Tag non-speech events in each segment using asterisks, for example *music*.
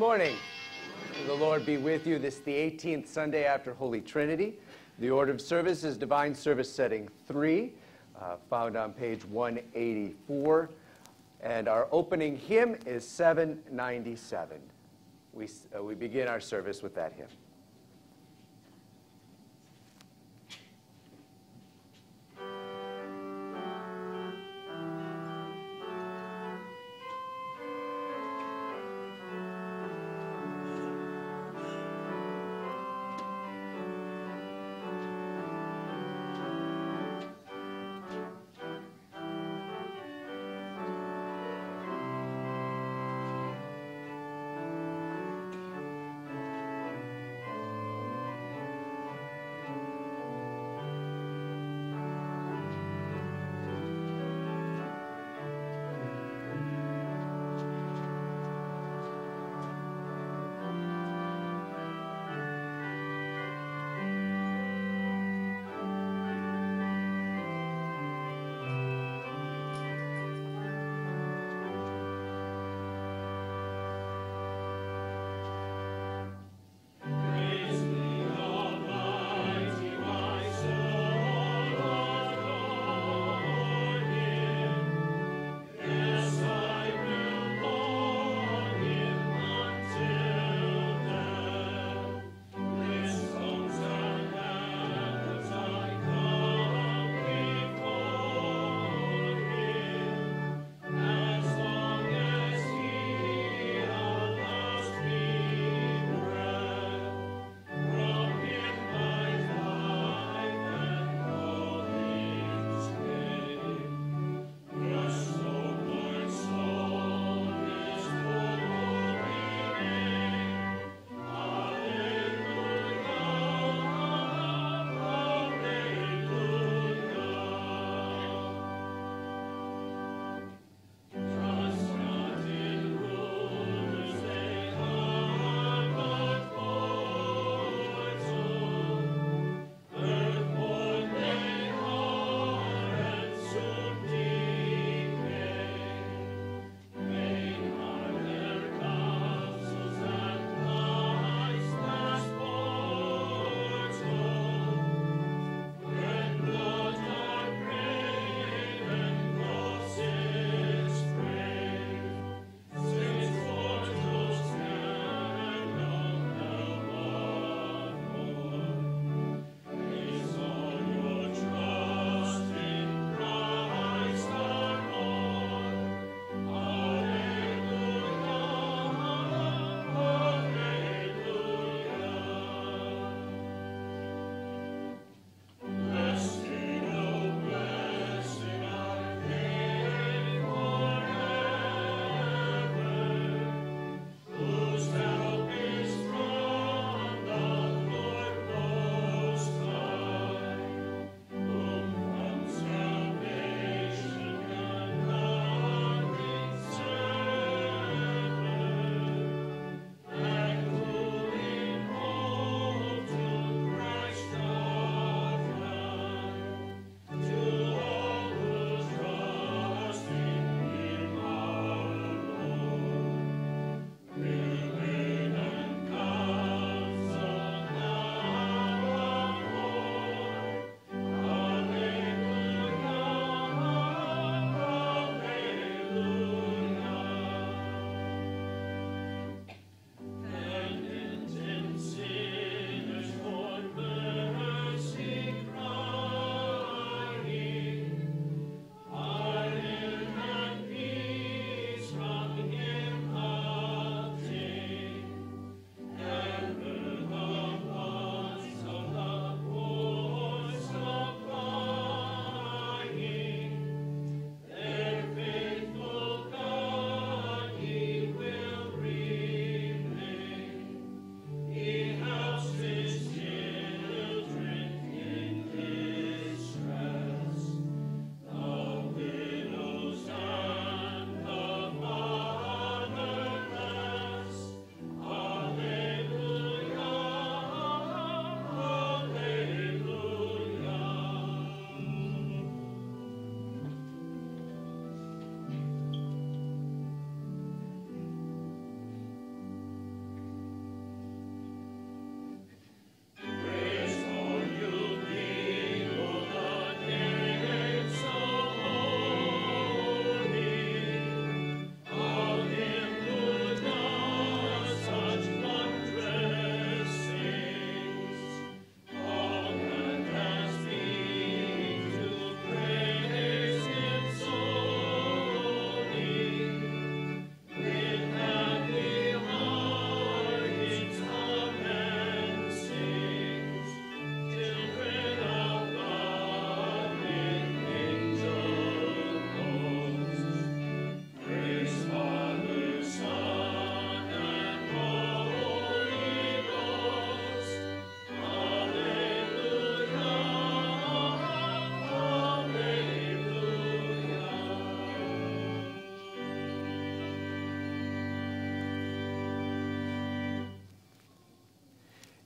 Morning. The Lord be with you. This is the 18th Sunday after Holy Trinity. The order of service is Divine Service Setting 3, uh, found on page 184. And our opening hymn is 797. We, uh, we begin our service with that hymn.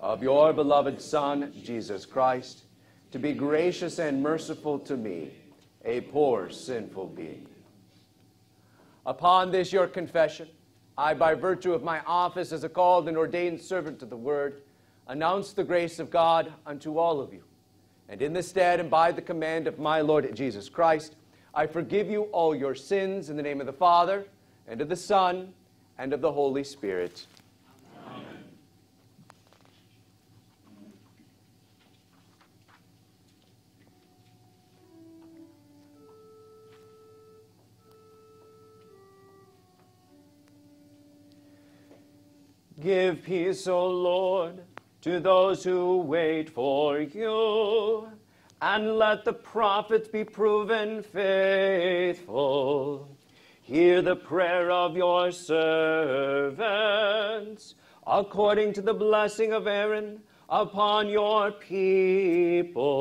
of your beloved Son, Jesus Christ, to be gracious and merciful to me, a poor, sinful being. Upon this, your confession, I, by virtue of my office as a called and ordained servant of the word, announce the grace of God unto all of you. And in the stead and by the command of my Lord Jesus Christ, I forgive you all your sins in the name of the Father, and of the Son, and of the Holy Spirit. Give peace, O Lord, to those who wait for you, and let the prophets be proven faithful. Hear the prayer of your servants, according to the blessing of Aaron upon your people.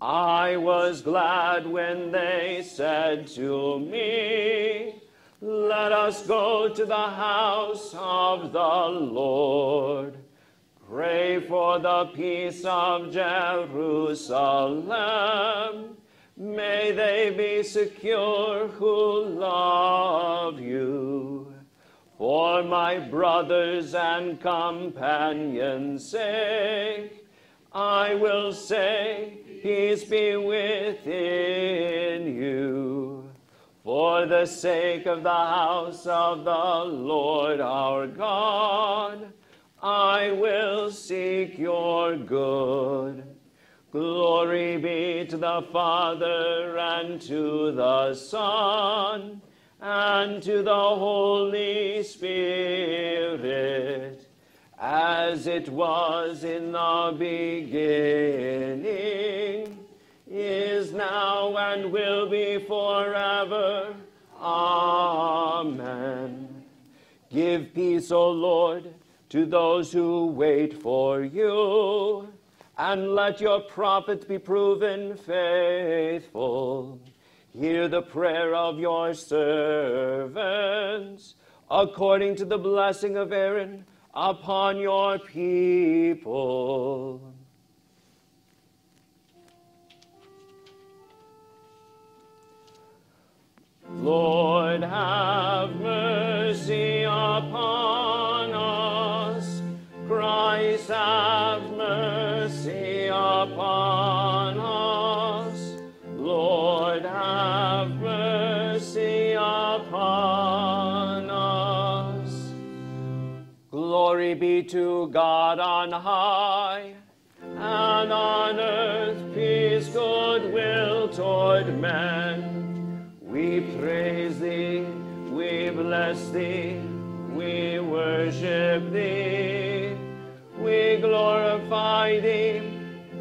I was glad when they said to me, let us go to the house of the Lord. Pray for the peace of Jerusalem. May they be secure who love you. For my brothers and companions' sake, I will say, Peace be within you. For the sake of the house of the Lord our God, I will seek your good. Glory be to the Father and to the Son and to the Holy Spirit, as it was in the beginning is now and will be forever. Amen. Give peace, O Lord, to those who wait for you, and let your prophets be proven faithful. Hear the prayer of your servants, according to the blessing of Aaron upon your people. Lord, have mercy upon us. Christ, have mercy upon us. Lord, have mercy upon us. Glory be to God on high, and on earth peace, goodwill toward men. Bless thee, we worship thee, we glorify thee,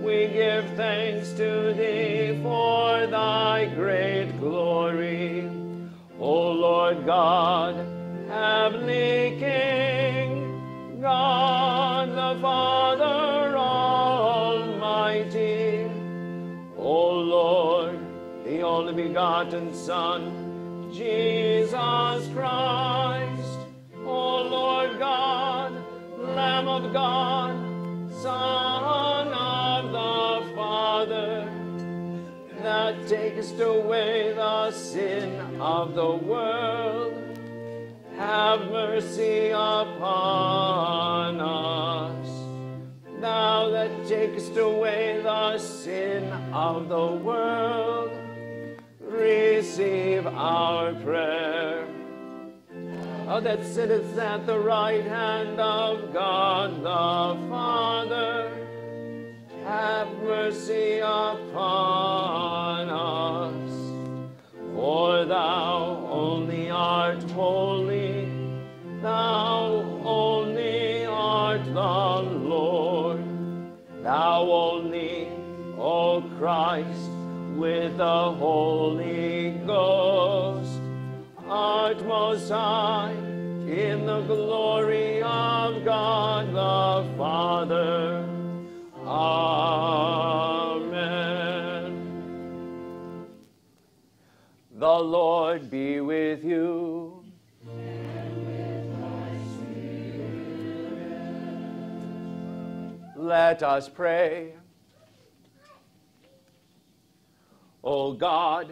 we give thanks to thee for thy great glory. O Lord God, heavenly King, God the Father Almighty, O Lord, the only begotten Son, Jesus Christ, O Lord God, Lamb of God, Son of the Father, that takest away the sin of the world, have mercy upon us. Thou that takest away the sin of the world, receive our prayer. Thou that sittest at the right hand of God the Father, have mercy upon us. For thou only art holy, thou only art the Lord, thou only, O Christ, with the Holy Ghost, art most high in the glory of God the Father. Amen. The Lord be with you. Let us pray. O God,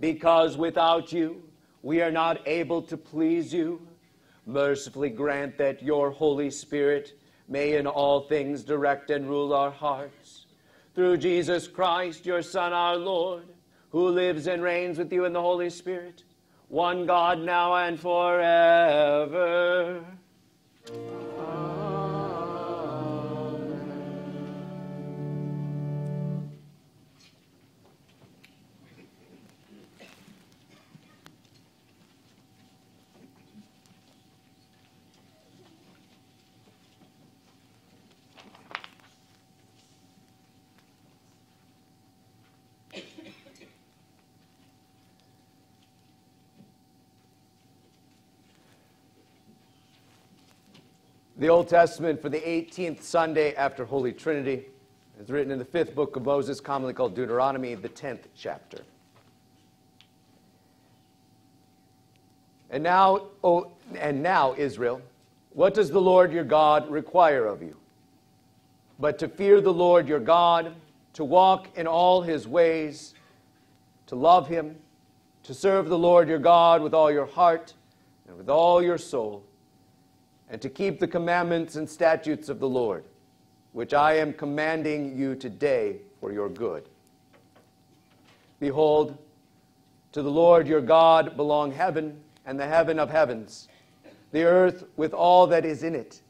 because without you we are not able to please you, mercifully grant that your Holy Spirit may in all things direct and rule our hearts. Through Jesus Christ, your Son, our Lord, who lives and reigns with you in the Holy Spirit, one God now and forever. The Old Testament for the 18th Sunday after Holy Trinity is written in the fifth book of Moses, commonly called Deuteronomy, the 10th chapter. And now, oh, and now, Israel, what does the Lord your God require of you? But to fear the Lord your God, to walk in all his ways, to love him, to serve the Lord your God with all your heart and with all your soul and to keep the commandments and statutes of the Lord, which I am commanding you today for your good. Behold, to the Lord your God belong heaven and the heaven of heavens, the earth with all that is in it.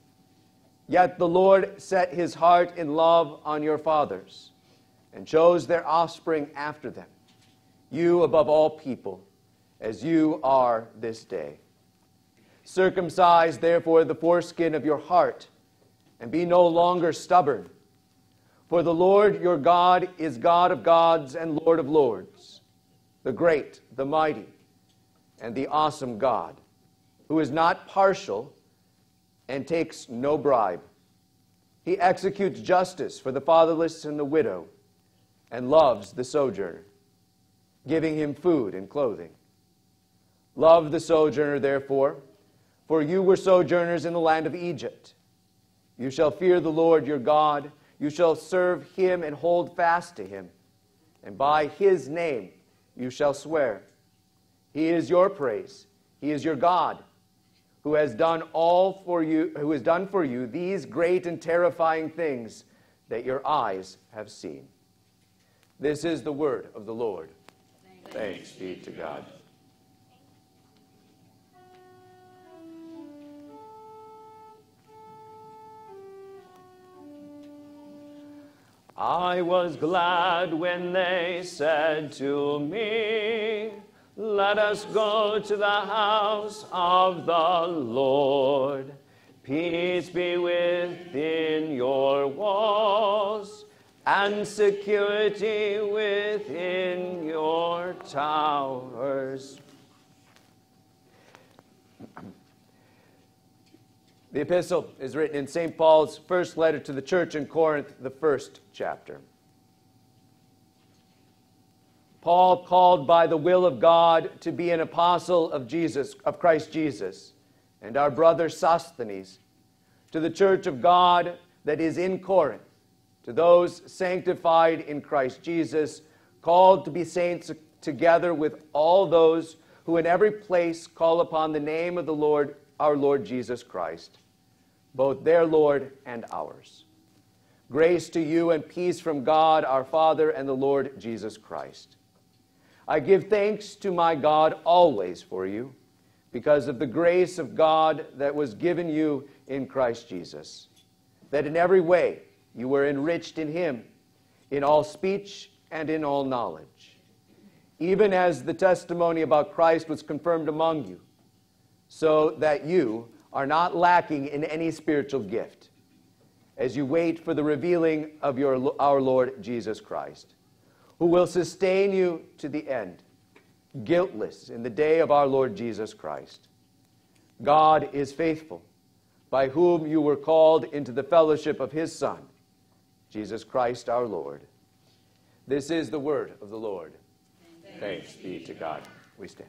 Yet the Lord set his heart in love on your fathers and chose their offspring after them, you above all people, as you are this day. Circumcise, therefore, the foreskin of your heart, and be no longer stubborn. For the Lord your God is God of gods and Lord of lords, the great, the mighty, and the awesome God, who is not partial and takes no bribe. He executes justice for the fatherless and the widow, and loves the sojourner, giving him food and clothing. Love the sojourner, therefore for you were sojourners in the land of Egypt. You shall fear the Lord your God. You shall serve him and hold fast to him. And by his name you shall swear. He is your praise. He is your God, who has done all for you, who has done for you these great and terrifying things that your eyes have seen. This is the word of the Lord. Thanks, Thanks be to God. I was glad when they said to me, Let us go to the house of the Lord. Peace be within your walls, and security within your towers. The epistle is written in St. Paul's first letter to the church in Corinth, the first chapter. Paul, called by the will of God to be an apostle of Jesus, of Christ Jesus, and our brother Sosthenes, to the church of God that is in Corinth, to those sanctified in Christ Jesus, called to be saints together with all those who in every place call upon the name of the Lord, our Lord Jesus Christ, both their Lord and ours. Grace to you and peace from God our Father and the Lord Jesus Christ. I give thanks to my God always for you, because of the grace of God that was given you in Christ Jesus, that in every way you were enriched in him, in all speech and in all knowledge, even as the testimony about Christ was confirmed among you, so that you are not lacking in any spiritual gift as you wait for the revealing of your, our Lord Jesus Christ, who will sustain you to the end, guiltless in the day of our Lord Jesus Christ. God is faithful, by whom you were called into the fellowship of his Son, Jesus Christ our Lord. This is the word of the Lord. Thanks be to God. We stand.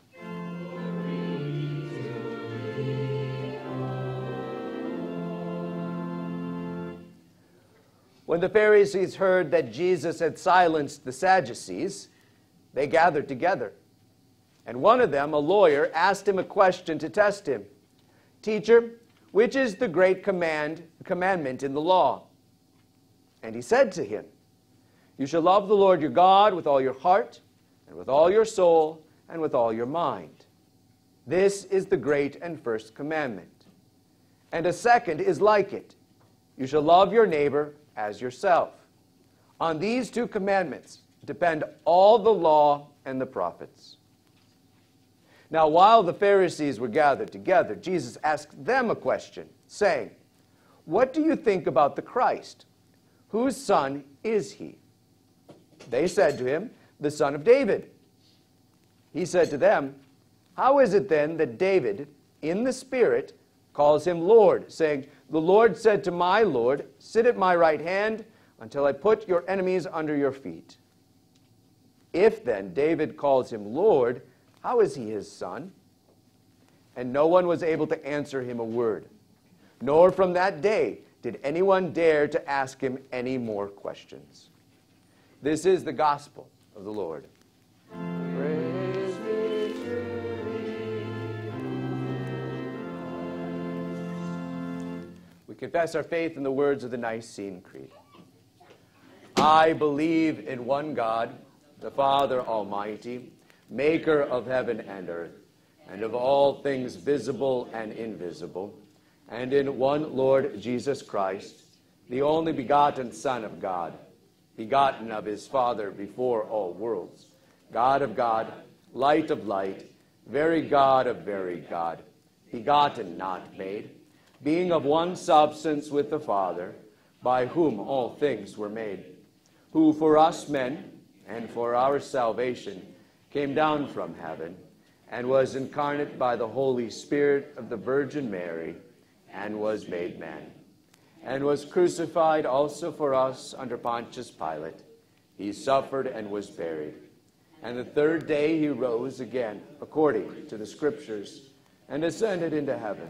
When the Pharisees heard that Jesus had silenced the Sadducees, they gathered together. And one of them, a lawyer, asked him a question to test him Teacher, which is the great command, commandment in the law? And he said to him, You shall love the Lord your God with all your heart, and with all your soul, and with all your mind. This is the great and first commandment. And a second is like it You shall love your neighbor as yourself. On these two commandments depend all the law and the prophets. Now, while the Pharisees were gathered together, Jesus asked them a question, saying, What do you think about the Christ? Whose son is he? They said to him, The son of David. He said to them, How is it then that David, in the Spirit, calls him Lord, saying, The Lord said to my Lord, Sit at my right hand until I put your enemies under your feet? If then David calls him Lord, how is he his son? And no one was able to answer him a word. Nor from that day did anyone dare to ask him any more questions. This is the gospel of the Lord. Confess our faith in the words of the Nicene Creed. I believe in one God the Father Almighty, maker of heaven and earth, and of all things visible and invisible, and in one Lord Jesus Christ, the only begotten Son of God, begotten of his Father before all worlds, God of God, light of light, very God of very God, begotten, not made, being of one substance with the Father, by whom all things were made, who for us men, and for our salvation, came down from heaven, and was incarnate by the Holy Spirit of the Virgin Mary, and was made man, and was crucified also for us under Pontius Pilate. He suffered and was buried. And the third day he rose again, according to the Scriptures, and ascended into heaven,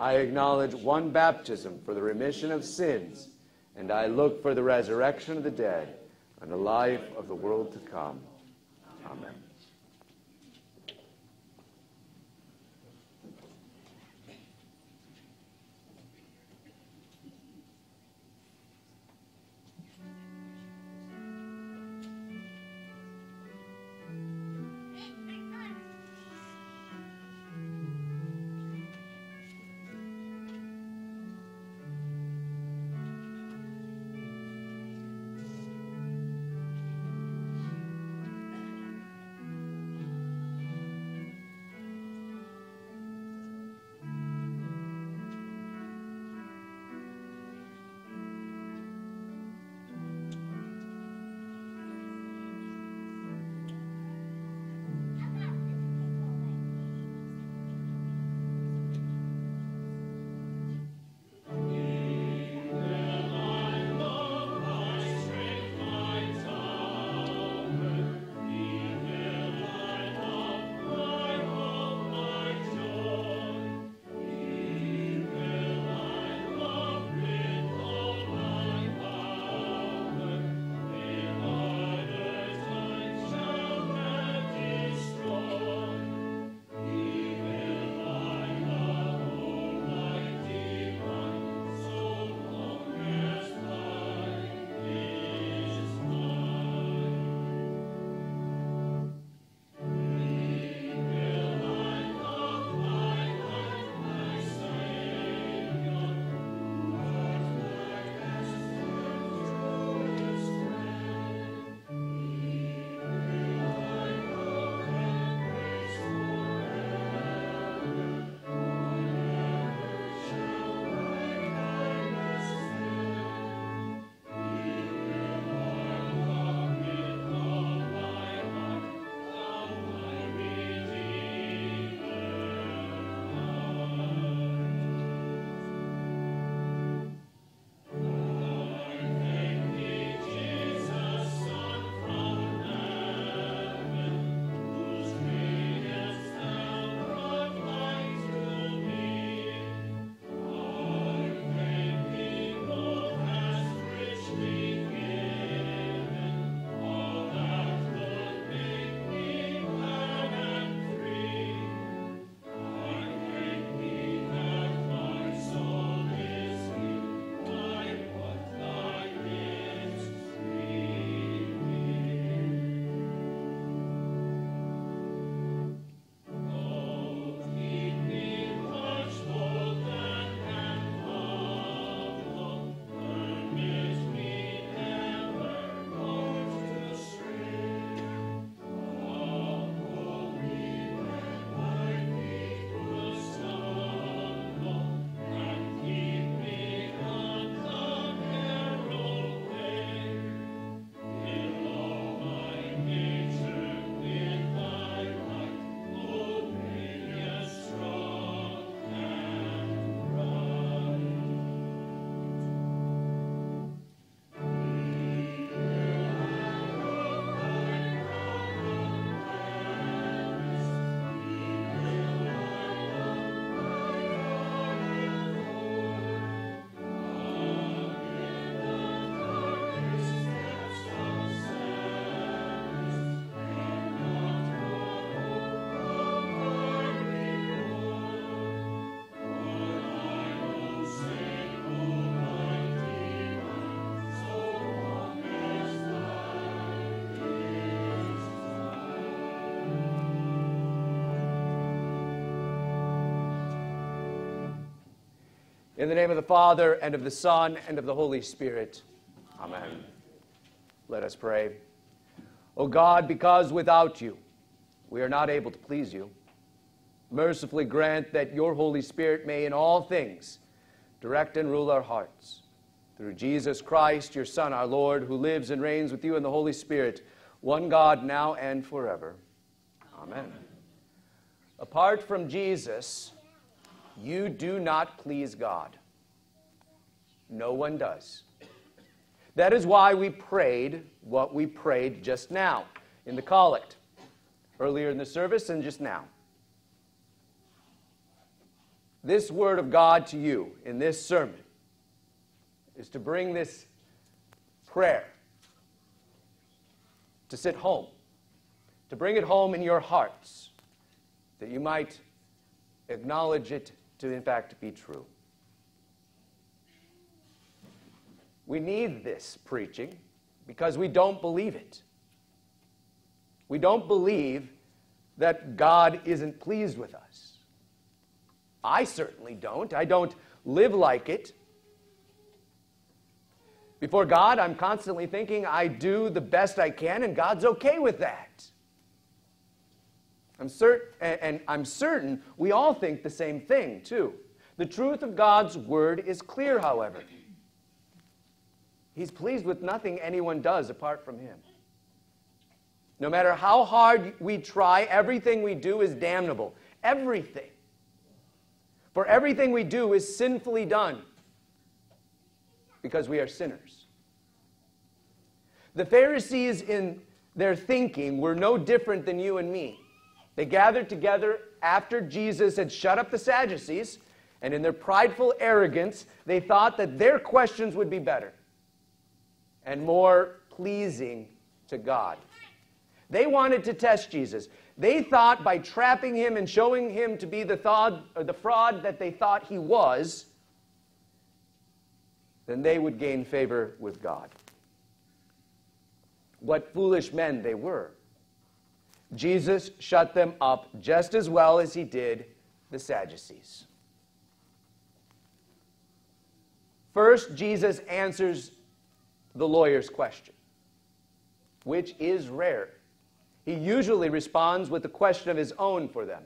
I acknowledge one baptism for the remission of sins, and I look for the resurrection of the dead and the life of the world to come. Amen. In the name of the Father, and of the Son, and of the Holy Spirit. Amen. Let us pray. O God, because without you we are not able to please you, mercifully grant that your Holy Spirit may in all things direct and rule our hearts. Through Jesus Christ, your Son, our Lord, who lives and reigns with you in the Holy Spirit, one God, now and forever. Amen. Apart from Jesus, you do not please God. No one does. That is why we prayed what we prayed just now in the collect, earlier in the service, and just now. This word of God to you in this sermon is to bring this prayer to sit home, to bring it home in your hearts, that you might acknowledge it to, in fact, be true. We need this preaching because we don't believe it. We don't believe that God isn't pleased with us. I certainly don't. I don't live like it. Before God, I'm constantly thinking I do the best I can, and God's okay with that. I'm certain, and I'm certain we all think the same thing, too. The truth of God's word is clear, however. He's pleased with nothing anyone does apart from Him. No matter how hard we try, everything we do is damnable. Everything. For everything we do is sinfully done because we are sinners. The Pharisees, in their thinking, were no different than you and me. They gathered together after Jesus had shut up the Sadducees, and in their prideful arrogance, they thought that their questions would be better and more pleasing to God. They wanted to test Jesus. They thought by trapping him and showing him to be the, or the fraud that they thought he was, then they would gain favor with God. What foolish men they were. Jesus shut them up just as well as he did the Sadducees. First, Jesus answers the lawyer's question, which is rare. He usually responds with a question of his own for them.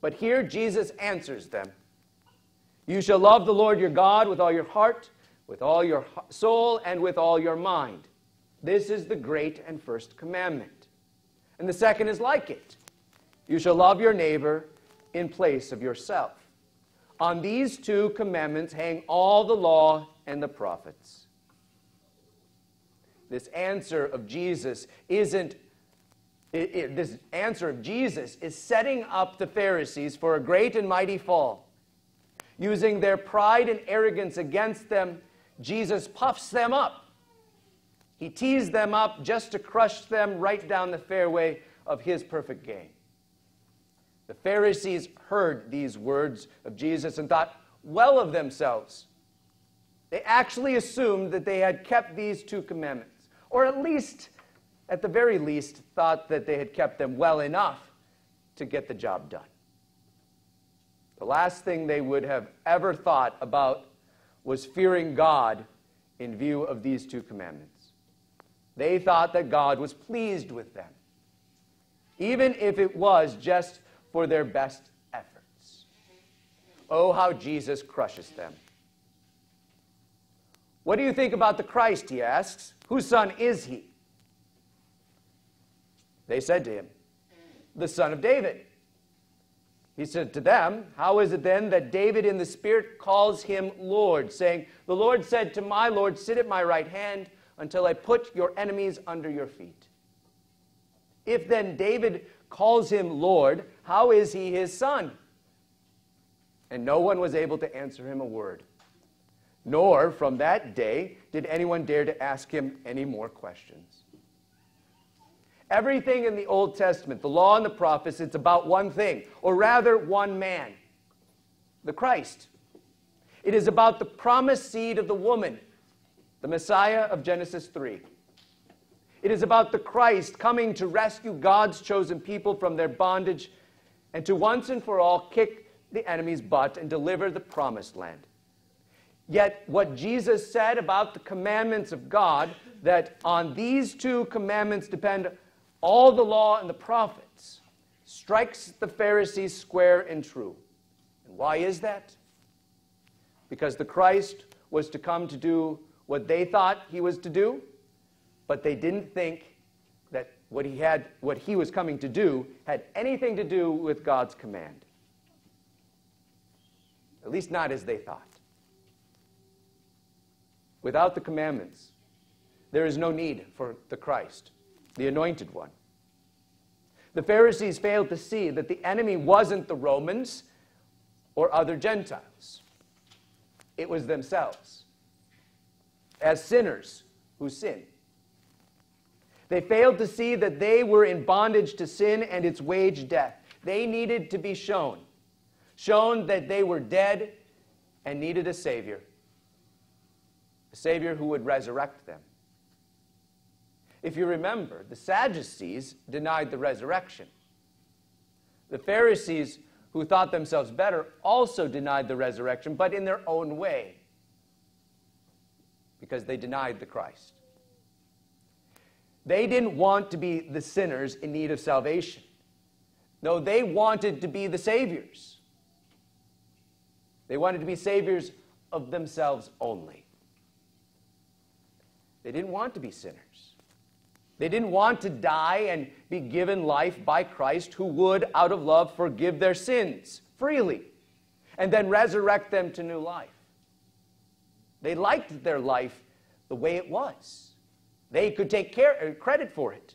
But here Jesus answers them you shall love the Lord your God with all your heart, with all your soul, and with all your mind. This is the great and first commandment. And the second is like it you shall love your neighbor in place of yourself. On these two commandments hang all the law and the prophets. This answer of Jesus isn't it, it, this answer of Jesus is setting up the Pharisees for a great and mighty fall. Using their pride and arrogance against them, Jesus puffs them up. He teased them up just to crush them right down the fairway of his perfect game. The Pharisees heard these words of Jesus and thought well of themselves. They actually assumed that they had kept these two commandments, or at least, at the very least, thought that they had kept them well enough to get the job done. The last thing they would have ever thought about was fearing God in view of these two commandments. They thought that God was pleased with them, even if it was just for their best efforts. Oh, how Jesus crushes them. What do you think about the Christ? He asks. Whose son is he? They said to him, The son of David. He said to them, How is it then that David in the Spirit calls him Lord, saying, The Lord said to my Lord, Sit at my right hand until I put your enemies under your feet? If then David calls him Lord, how is he his son? And no one was able to answer him a word. Nor from that day did anyone dare to ask him any more questions. Everything in the Old Testament, the law and the prophets, it's about one thing, or rather, one man the Christ. It is about the promised seed of the woman, the Messiah of Genesis 3. It is about the Christ coming to rescue God's chosen people from their bondage and to once and for all kick the enemy's butt and deliver the promised land. Yet, what Jesus said about the commandments of God, that on these two commandments depend all the law and the prophets, strikes the Pharisees square and true. And why is that? Because the Christ was to come to do what they thought he was to do, but they didn't think that what he had what he was coming to do had anything to do with God's command. At least not as they thought. Without the commandments, there is no need for the Christ, the anointed one. The Pharisees failed to see that the enemy wasn't the Romans or other Gentiles, it was themselves, as sinners who sin. They failed to see that they were in bondage to sin and its wage death. They needed to be shown, shown that they were dead and needed a Savior a Savior who would resurrect them. If you remember, the Sadducees denied the resurrection. The Pharisees, who thought themselves better, also denied the resurrection, but in their own way, because they denied the Christ. They didn't want to be the sinners in need of salvation. No, they wanted to be the saviors. They wanted to be saviors of themselves only. They didn't want to be sinners. They didn't want to die and be given life by Christ, who would, out of love, forgive their sins freely and then resurrect them to new life. They liked their life the way it was. They could take care, uh, credit for it.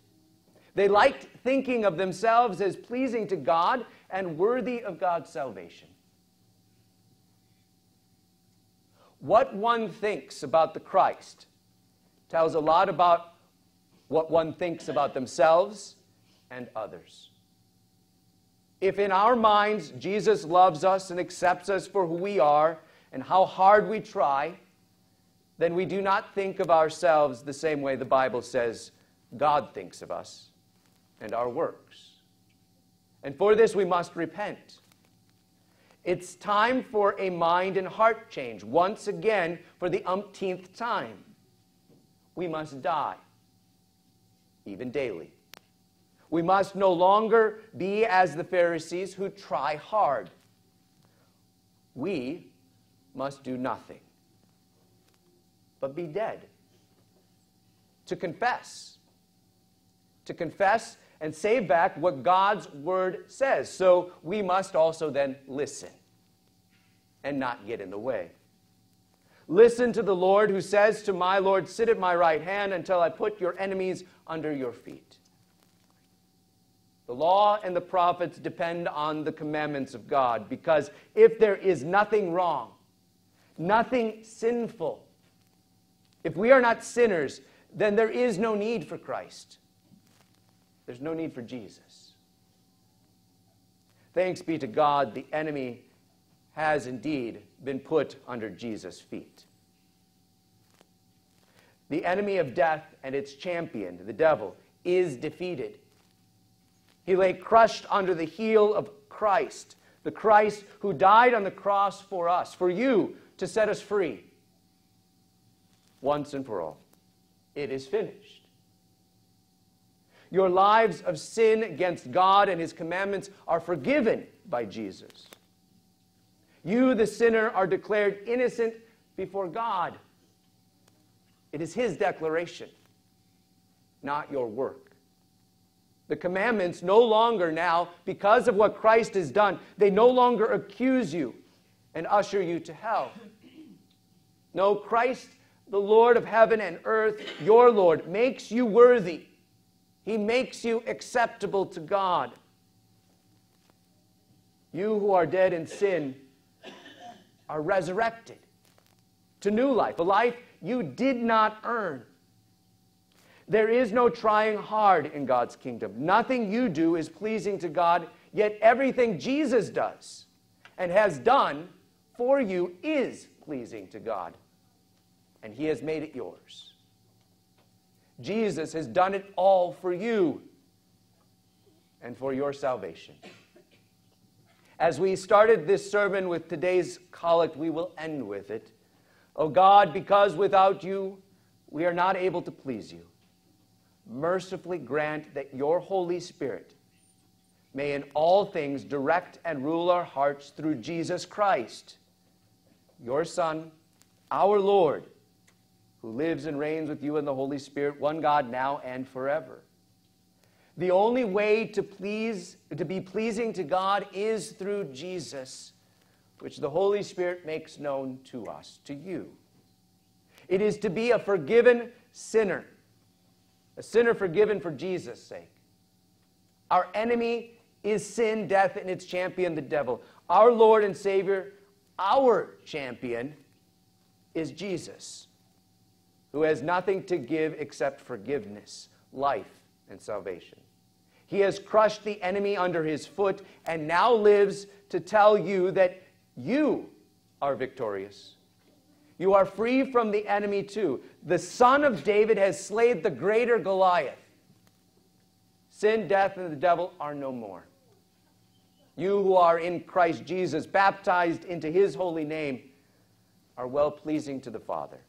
They liked thinking of themselves as pleasing to God and worthy of God's salvation. What one thinks about the Christ tells a lot about what one thinks about themselves and others. If in our minds Jesus loves us and accepts us for who we are and how hard we try, then we do not think of ourselves the same way the Bible says God thinks of us and our works. And for this we must repent. It's time for a mind and heart change, once again for the umpteenth time we must die, even daily. We must no longer be as the Pharisees who try hard. We must do nothing but be dead. To confess. To confess and say back what God's word says. So we must also then listen and not get in the way. Listen to the Lord who says to my Lord, Sit at my right hand until I put your enemies under your feet. The law and the prophets depend on the commandments of God because if there is nothing wrong, nothing sinful, if we are not sinners, then there is no need for Christ. There's no need for Jesus. Thanks be to God, the enemy has indeed been put under Jesus' feet. The enemy of death and its champion, the devil, is defeated. He lay crushed under the heel of Christ, the Christ who died on the cross for us, for you, to set us free. Once and for all. It is finished. Your lives of sin against God and His commandments are forgiven by Jesus. You, the sinner, are declared innocent before God. It is His declaration, not your work. The commandments no longer now, because of what Christ has done, they no longer accuse you and usher you to hell. No, Christ, the Lord of heaven and earth, your Lord, makes you worthy. He makes you acceptable to God. You who are dead in sin are resurrected to new life, a life you did not earn. There is no trying hard in God's kingdom. Nothing you do is pleasing to God, yet everything Jesus does and has done for you is pleasing to God. And He has made it yours. Jesus has done it all for you and for your salvation. As we started this sermon with today's collect, we will end with it. O God, because without you we are not able to please you, mercifully grant that your Holy Spirit may in all things direct and rule our hearts through Jesus Christ, your Son, our Lord, who lives and reigns with you in the Holy Spirit, one God, now and forever. The only way to please to be pleasing to God is through Jesus, which the Holy Spirit makes known to us, to you. It is to be a forgiven sinner, a sinner forgiven for Jesus' sake. Our enemy is sin, death, and its champion, the devil. Our Lord and Savior, our champion, is Jesus, who has nothing to give except forgiveness, life, and salvation. He has crushed the enemy under his foot and now lives to tell you that you are victorious. You are free from the enemy too. The son of David has slayed the greater Goliath. Sin, death, and the devil are no more. You who are in Christ Jesus, baptized into his holy name, are well pleasing to the Father.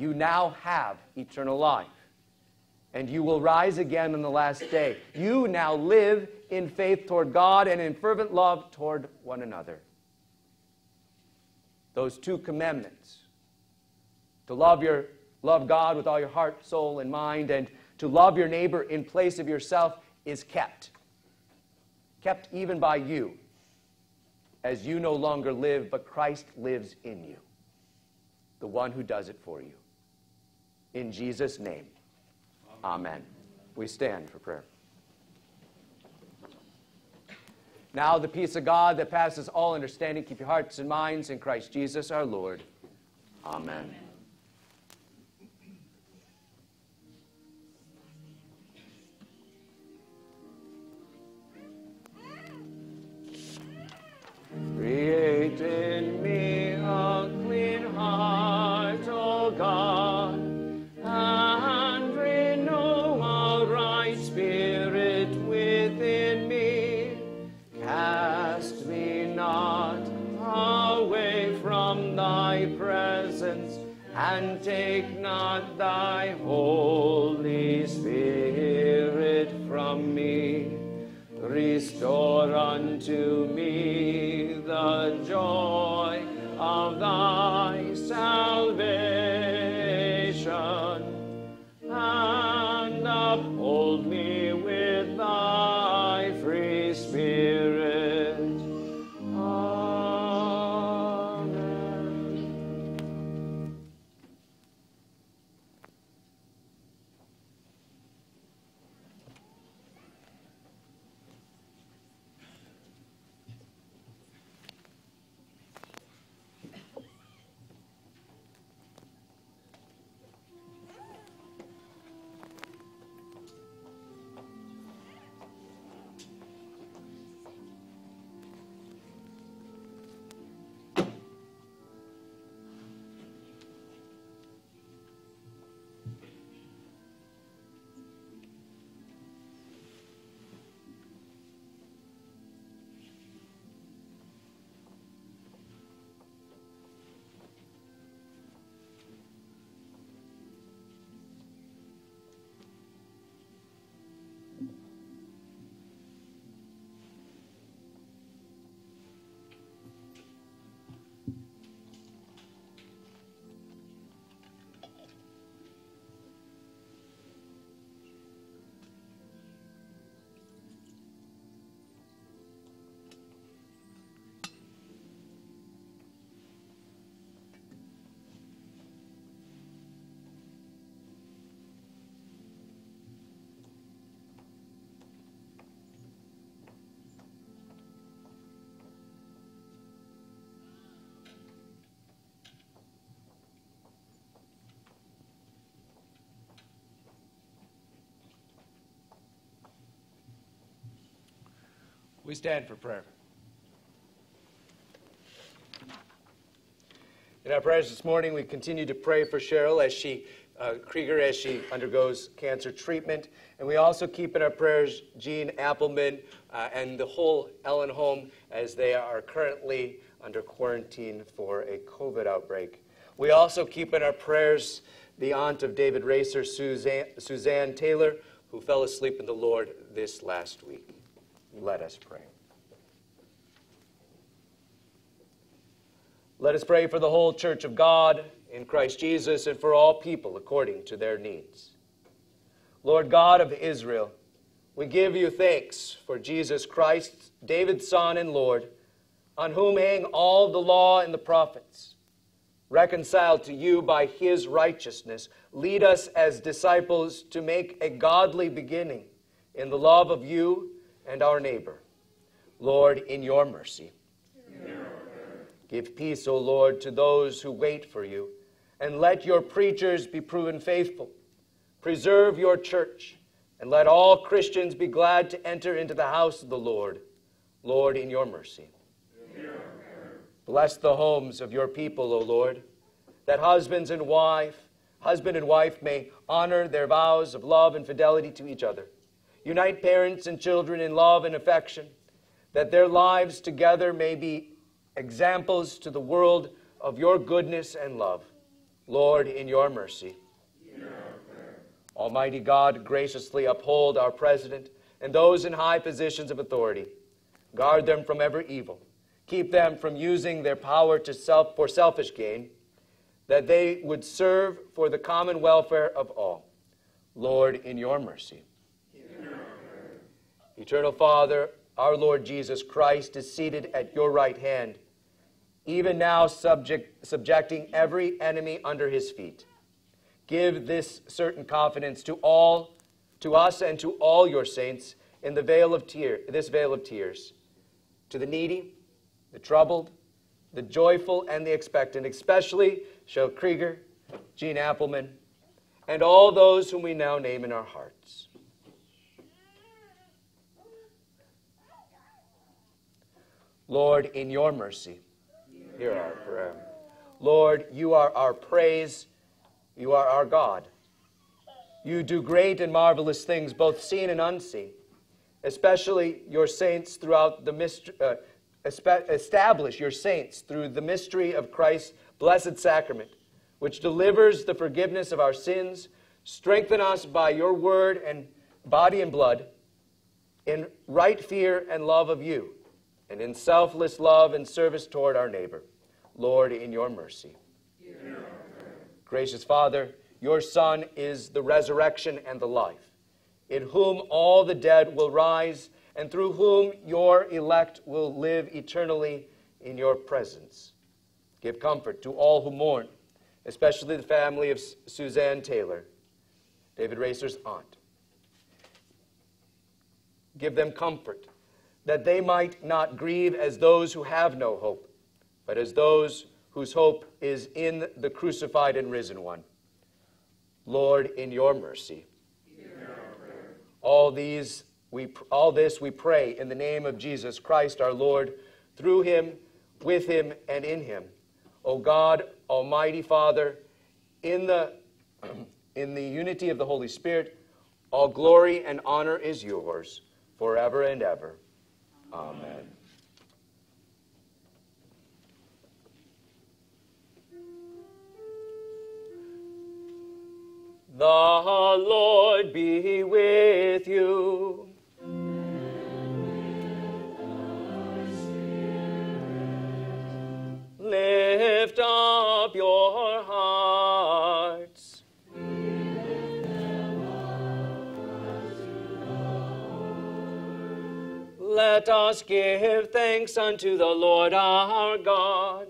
You now have eternal life, and you will rise again on the last day. You now live in faith toward God and in fervent love toward one another. Those two commandments to love, your, love God with all your heart, soul, and mind, and to love your neighbor in place of yourself is kept. Kept even by you, as you no longer live, but Christ lives in you, the one who does it for you. In Jesus' name, amen. We stand for prayer. Now, the peace of God that passes all understanding, keep your hearts and minds in Christ Jesus our Lord. Amen. Create in me a clean heart, O God, and renew a right spirit within me. Cast me not away from thy presence, and take not thy Holy Spirit from me. Restore unto me the joy of thy salvation, We stand for prayer. In our prayers this morning, we continue to pray for Cheryl as she, uh, Krieger, as she undergoes cancer treatment. And we also keep in our prayers Jean Appleman uh, and the whole Ellen home as they are currently under quarantine for a COVID outbreak. We also keep in our prayers the aunt of David Racer, Suzanne, Suzanne Taylor, who fell asleep in the Lord this last week. Let us pray. Let us pray for the whole church of God in Christ Jesus and for all people according to their needs. Lord God of Israel, we give you thanks for Jesus Christ, David's Son and Lord, on whom hang all the law and the prophets. Reconciled to you by his righteousness, lead us as disciples to make a godly beginning in the love of you and our neighbor. Lord, in your mercy. Give peace, O Lord, to those who wait for you, and let your preachers be proven faithful. Preserve your church, and let all Christians be glad to enter into the house of the Lord. Lord, in your mercy. Bless the homes of your people, O Lord, that husbands and wife, husband and wife may honor their vows of love and fidelity to each other. Unite parents and children in love and affection, that their lives together may be examples to the world of your goodness and love. Lord, in your mercy. Almighty God, graciously uphold our president and those in high positions of authority. Guard them from every evil. Keep them from using their power to self, for selfish gain, that they would serve for the common welfare of all. Lord, in your mercy. Eternal Father, our Lord Jesus Christ is seated at your right hand, even now subject, subjecting every enemy under his feet give this certain confidence to all, to us and to all your saints in the vale of tear, this vale of tears, to the needy, the troubled, the joyful, and the expectant, especially Shel Krieger, Jean Appleman, and all those whom we now name in our hearts. Lord, in your mercy, hear our prayer. Lord, you are our praise you are our God. You do great and marvelous things, both seen and unseen, especially your saints throughout the mystery. Uh, establish your saints through the mystery of Christ's blessed sacrament, which delivers the forgiveness of our sins. Strengthen us by your word and body and blood in right fear and love of you, and in selfless love and service toward our neighbor. Lord, in your mercy. Gracious Father, your Son is the resurrection and the life, in whom all the dead will rise, and through whom your elect will live eternally in your presence. Give comfort to all who mourn, especially the family of Suzanne Taylor, David Racer's aunt. Give them comfort that they might not grieve as those who have no hope, but as those whose hope is in the crucified and risen one. Lord, in your mercy. All these we all this we pray in the name of Jesus Christ our Lord, through him, with him and in him. O God, almighty Father, in the *clears throat* in the unity of the Holy Spirit, all glory and honor is yours forever and ever. Amen. The Lord be with you. Lift up your Let us give thanks unto the Lord our God.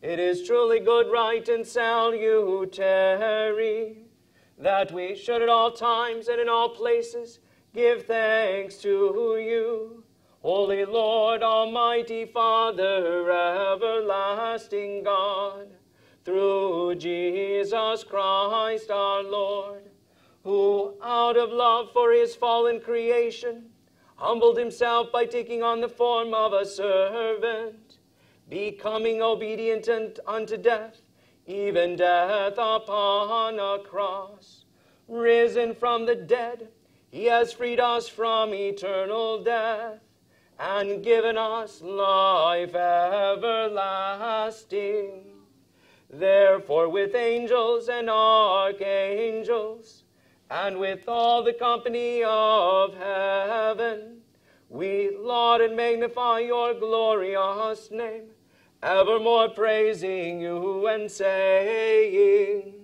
It is truly good, right, and salutary that we should at all times and in all places give thanks to you. Holy Lord, Almighty Father, everlasting God, through Jesus Christ our Lord, who out of love for his fallen creation humbled himself by taking on the form of a servant becoming obedient unto death, even death upon a cross. Risen from the dead, he has freed us from eternal death, and given us life everlasting. Therefore, with angels and archangels, and with all the company of heaven, we laud and magnify your glorious name, evermore praising you and saying,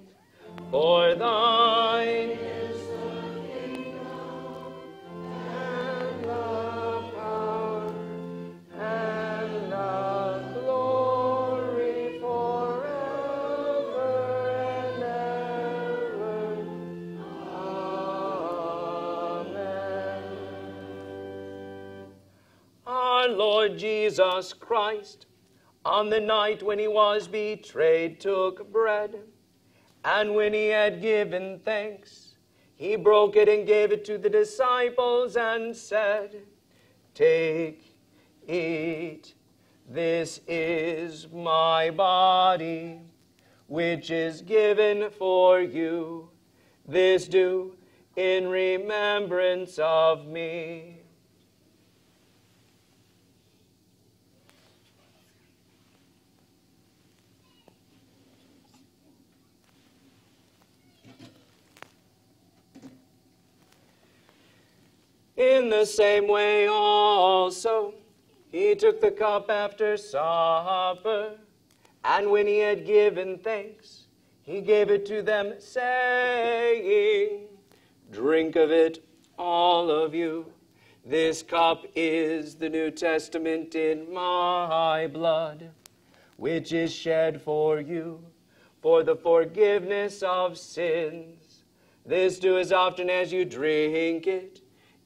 For thine is the kingdom and the power and the glory forever and ever. Amen. Our Lord Jesus Christ on the night when he was betrayed, took bread, and when he had given thanks, he broke it and gave it to the disciples and said, Take, eat, this is my body, which is given for you. This do in remembrance of me. In the same way also, he took the cup after supper, and when he had given thanks, he gave it to them, saying, Drink of it, all of you. This cup is the New Testament in my blood, which is shed for you for the forgiveness of sins. This do as often as you drink it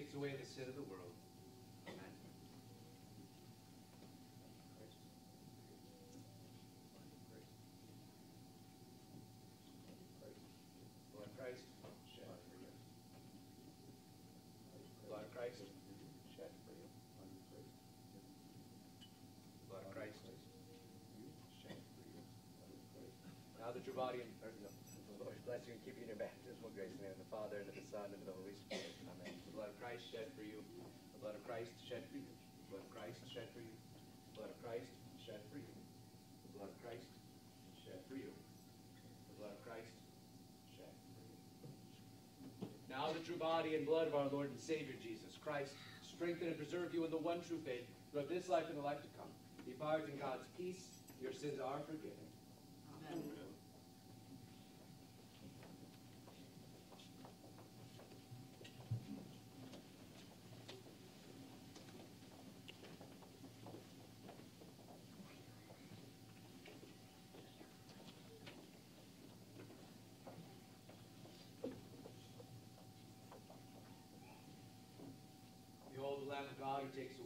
Takes away the sin of the world. Amen. Christ Christ Christ. Now that your body and, or, the Lord bless you and keep you in your baptismal grace. In the name of the Father, and of the Son, and of the Holy Spirit. Amen. The blood of Christ shed for you. The blood of Christ shed for you. The blood of Christ shed for you. The blood of Christ shed for you. The blood of Christ shed for you. The blood of Christ shed for you. Now the true body and blood of our Lord and Savior Jesus Christ strengthen and preserve you in the one true faith throughout this life and the life to come. Depart in God's peace. Your sins are forgiven. Amen. Who takes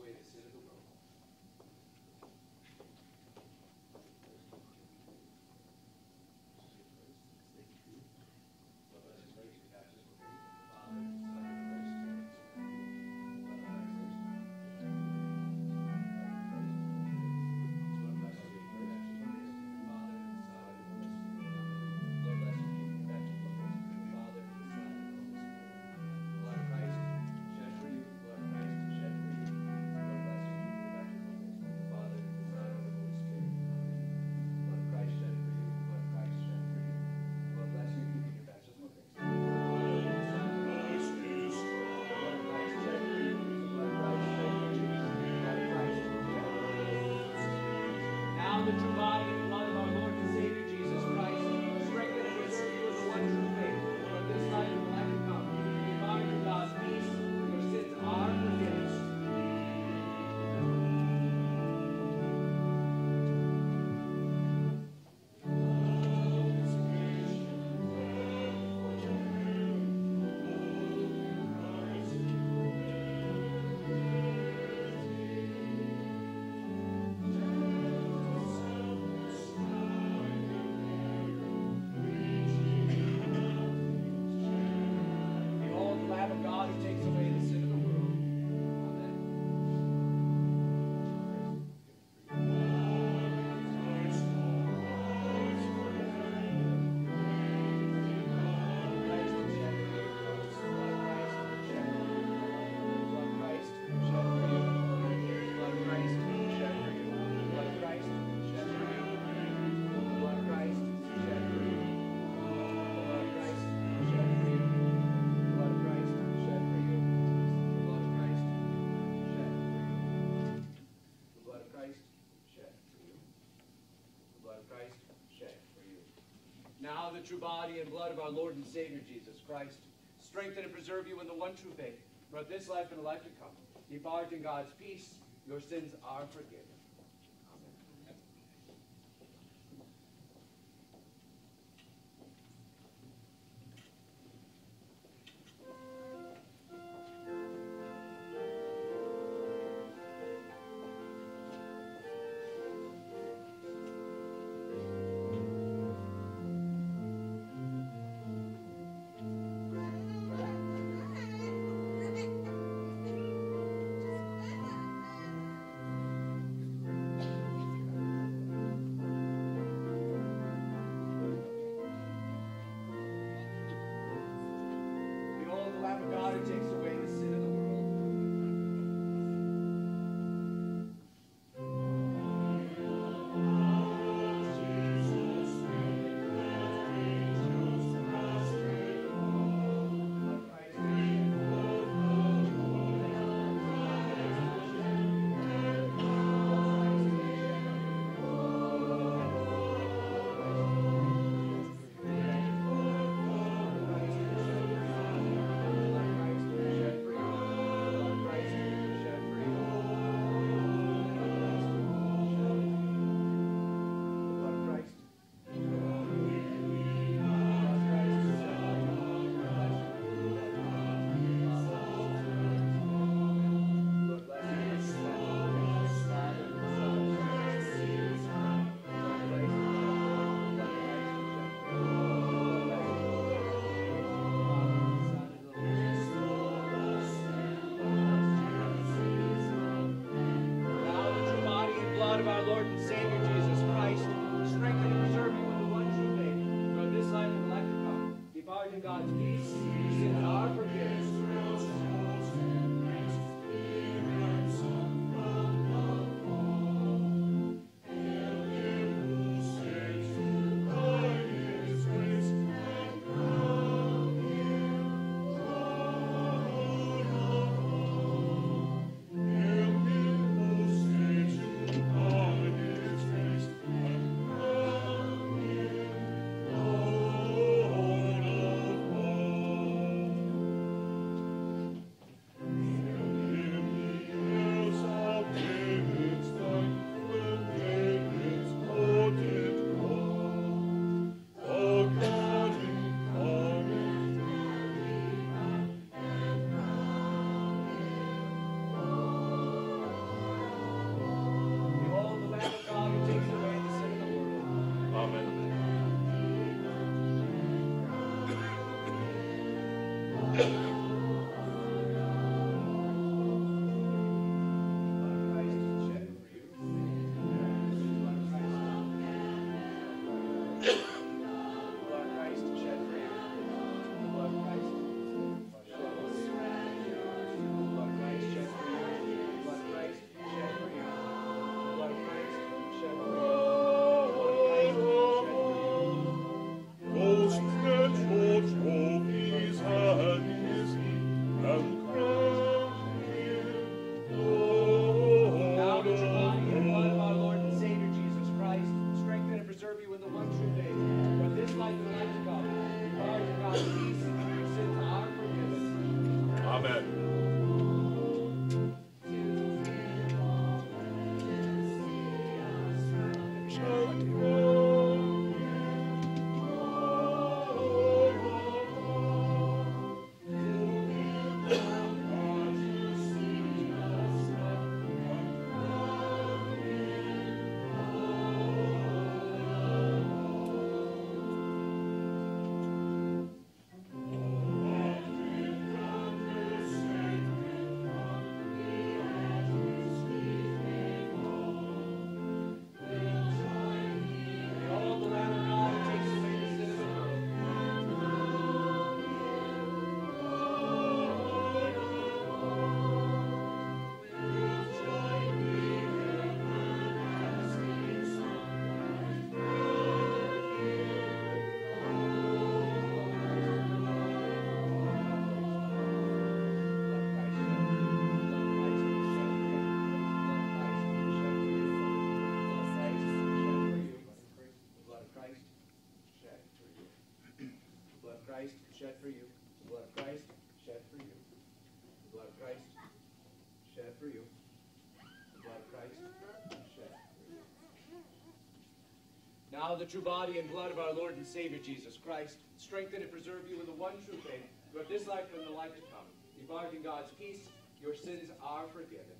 Now the true body and blood of our Lord and Savior Jesus Christ strengthen and preserve you in the one true faith throughout this life and the life to come. Depart in God's peace. Your sins are forgiven. Now the true body and blood of our Lord and Savior Jesus Christ, strengthen and preserve you in the one true faith, both this life and the life to come. You in God's peace, your sins are forgiven.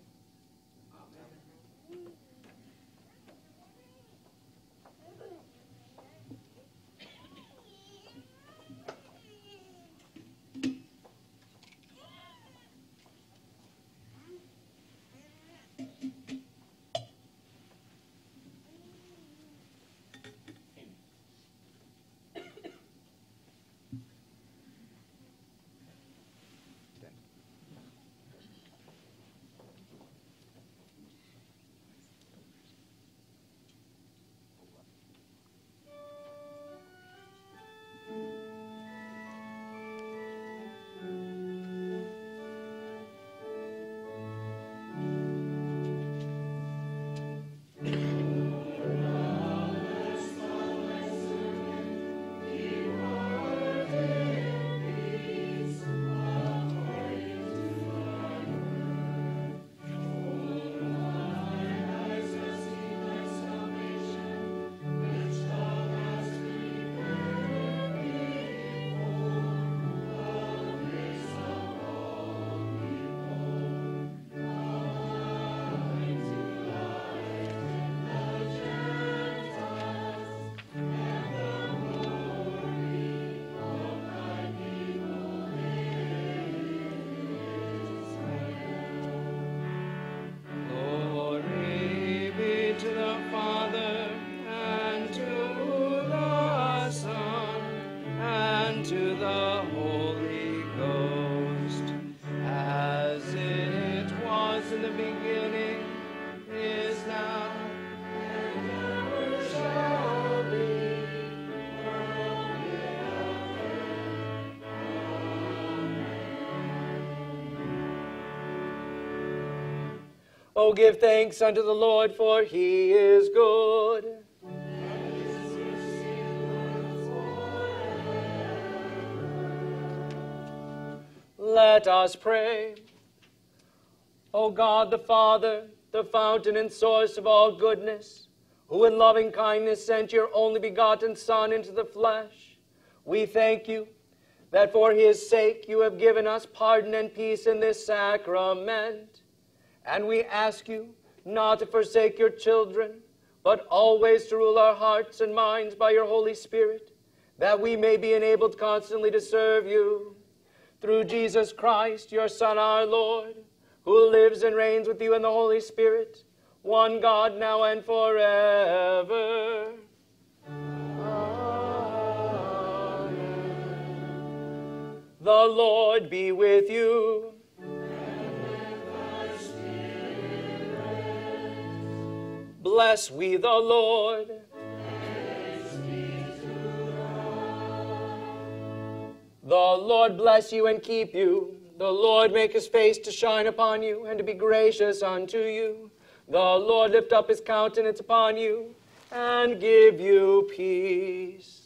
Oh, give thanks unto the Lord, for he is good. Let us pray. O God the Father, the fountain and source of all goodness, who in loving kindness sent your only begotten Son into the flesh, we thank you that for his sake you have given us pardon and peace in this sacrament. And we ask you not to forsake your children, but always to rule our hearts and minds by your Holy Spirit, that we may be enabled constantly to serve you. Through Jesus Christ, your Son, our Lord, who lives and reigns with you in the Holy Spirit, one God now and forever. Amen. The Lord be with you. Bless we the Lord. The Lord bless you and keep you. The Lord make his face to shine upon you and to be gracious unto you. The Lord lift up his countenance upon you and give you peace.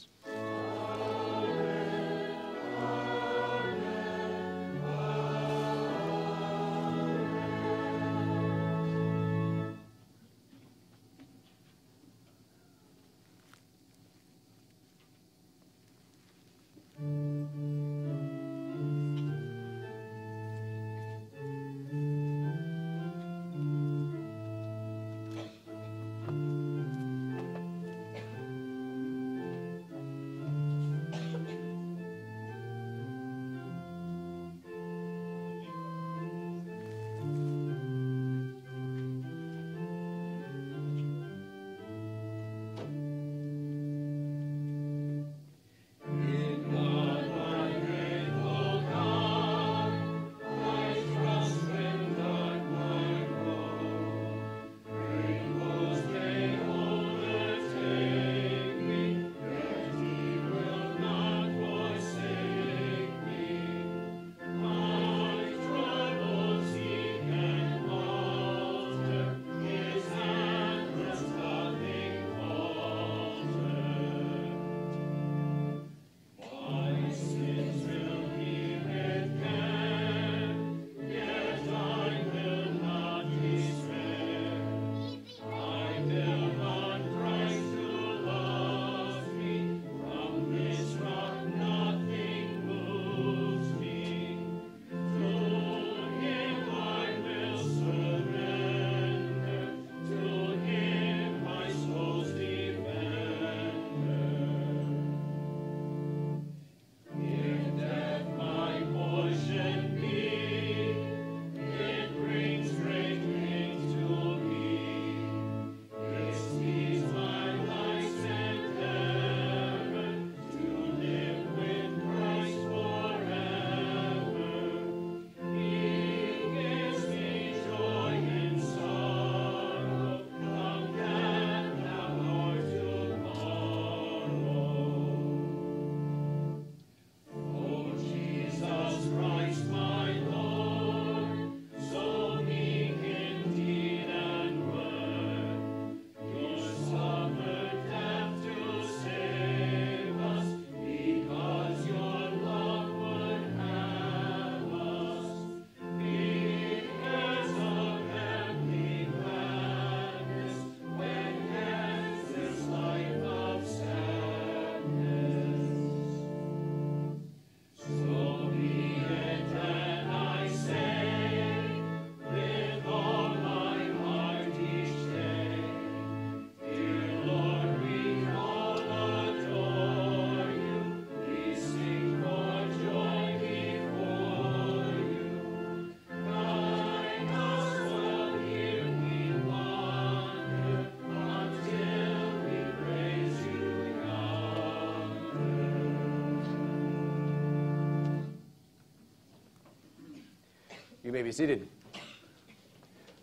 May be seated.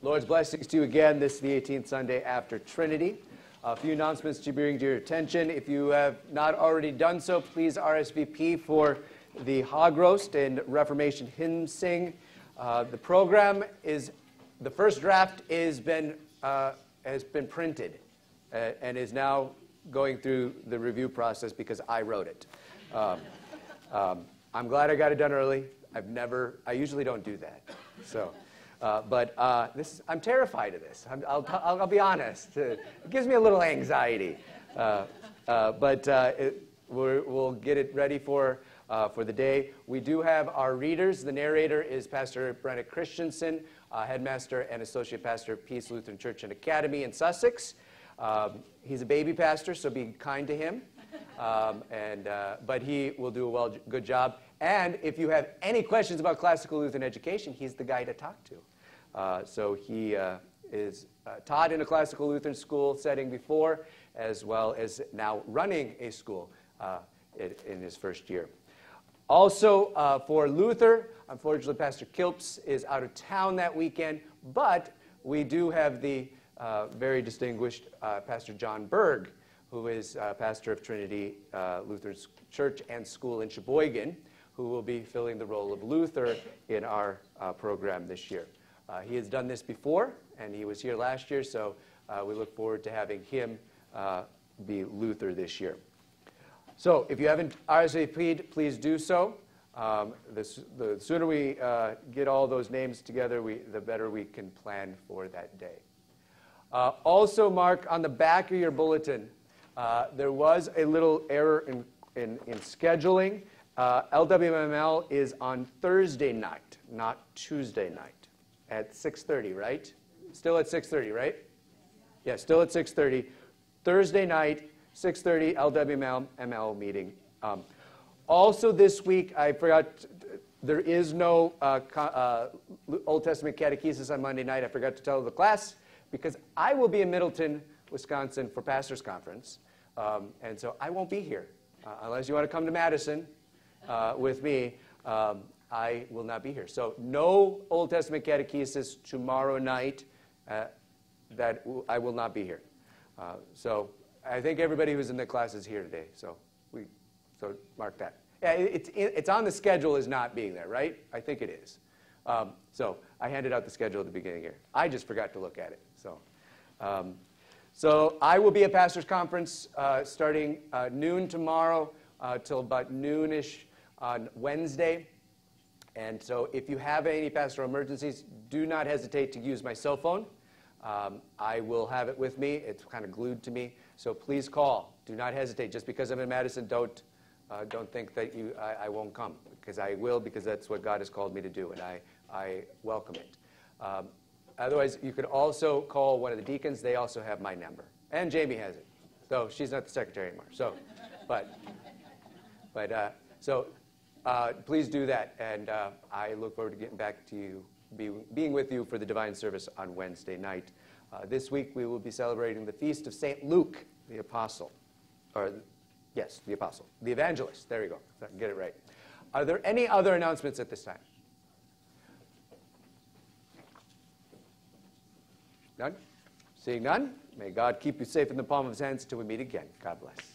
Lord's blessings to you again. This is the 18th Sunday after Trinity. A few announcements to bring to your attention. If you have not already done so, please RSVP for the hog roast and Reformation hymn sing. Uh, the program is the first draft is been uh, has been printed uh, and is now going through the review process because I wrote it. Um, um, I'm glad I got it done early. I've never. I usually don't do that. So. Uh, but uh, this, I'm terrified of this. i will I'll, I'll be honest. It gives me a little anxiety. Uh, uh but uh, it, we will get it ready for, uh, for the day. We do have our readers. The narrator is Pastor Brenna Christensen, headmaster and associate pastor of Peace Lutheran Church and Academy in Sussex. Um, he's a baby pastor, so be kind to him. Um, and, but he will do a well, good job. And if you have any questions about classical Lutheran education, he's the guy to talk to. Uh, so he uh, is uh, taught in a classical Lutheran school setting before, as well as now running a school in, in, his first year. Also, uh, for Luther, unfortunately, Pastor Kilps is out of town that weekend, but we do have the uh, very distinguished uh, Pastor John Berg, who is pastor of Trinity Lutheran Church and School in Sheboygan, who will be filling the role of Luther in our program this year. Uh, he has done this before, and he was here last year, so uh, we look forward to having him uh, be Luther this year. So if you haven't RSVP'd, please do so. Um, the, the, sooner we uh, get all those names together, we, the better we can plan for that day. Uh, also, Mark, on the back of your bulletin, uh, there was a little error in, in, in scheduling. LWML is on Thursday night, not Tuesday night at 6.30, right? Still at 6.30, right? Yeah, still at 6.30. Thursday night, 6.30, LWML ML meeting. Um, also this week, I forgot, there is no uh, uh, Old Testament catechesis on Monday night. I forgot to tell the class because I will be in Middleton, Wisconsin for Pastors Conference. Um, and so I won't be here uh, unless you want to come to Madison uh, with me. Um, I will not be here. So, no Old Testament catechesis tomorrow night. Uh, that I will not be here. Uh, so, I think everybody who's in the class is here today. So, we, so mark that. Yeah, it's, it's on the schedule as not being there, right? I think it is. Um, so, I handed out the schedule at the beginning here. I just forgot to look at it. So, um, so I will be at Pastors Conference uh, starting uh, noon tomorrow uh, till about noonish on Wednesday. And so if you have any pastoral emergencies, do not hesitate to use my cell phone. Um, I will have it with me. It's kind of glued to me. So please call. Do not hesitate. Just because I'm in Madison, don't, uh, don't think that you, I, I, won't come, because I will, because that's what God has called me to do, and I, I welcome it. Um, otherwise, you could also call one of the deacons. They also have my number. And Jamie has it, though she's not the secretary anymore. So, but, but uh, so uh, please do that. And uh, I look forward to getting back to you, be, being with you for the divine service on Wednesday night. Uh, this week we will be celebrating the feast of St. Luke, the apostle. Or, yes, the apostle. The evangelist. There you go. Get it right. Are there any other announcements at this time? None? Seeing none, may God keep you safe in the palm of his hands till we meet again. God bless.